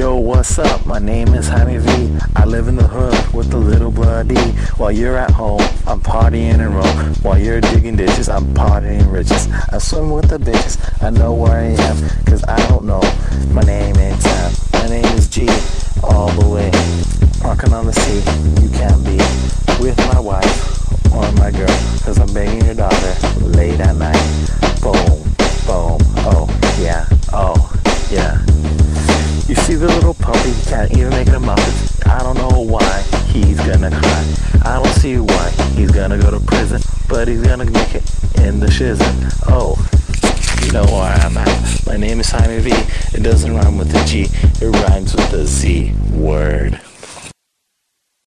Yo, what's up? My name is Jaime V. I live in the hood with the little bloody. While you're at home, I'm partying in Rome. While you're digging ditches, I'm partying riches. I swim with the bitches. I know where I am, cause I don't know my name in time. My name is G, all the way. Walking on the sea, you can't be with my wife or my girl, cause I'm begging your daughter late at night. Boom, boom, oh, yeah, oh, yeah. You a little puppy can't even make a muffin. I don't know why he's gonna cry. I don't see why he's gonna go to prison, but he's gonna make it in the shizen. Oh, you know where I'm at. My name is Jaime V. It doesn't rhyme with the G, it rhymes with the Z word.